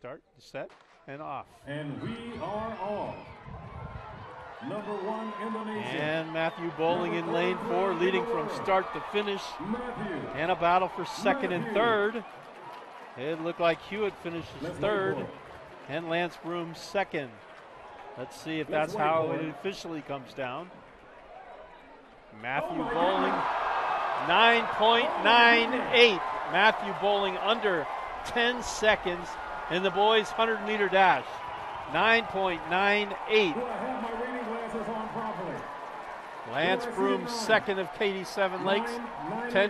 Start, set, and off. And we are off. Number one Indonesia. And Matthew Boling in lane four, leading from start to finish. Matthew. And a battle for second and third. It looked like Hewitt finishes Let's third, and Lance Broom second. Let's see if Let's that's how it. officially comes down. Matthew Oh Boling, 9.98. Matthew Boling under 10 seconds in the boys' 100 meter dash. 9.98. Do I have my reading glasses on properly? Lance Broom second of Katy Seven Lakes. Nine, nine, 10